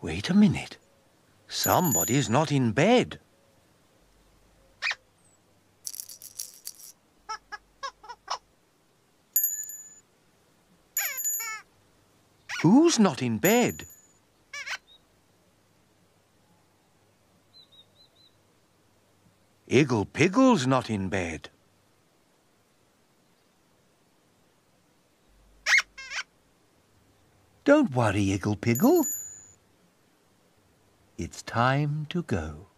Wait a minute. Somebody's not in bed. Who's not in bed? Iggle Piggle's not in bed. Don't worry, Iggle Piggle. It's time to go.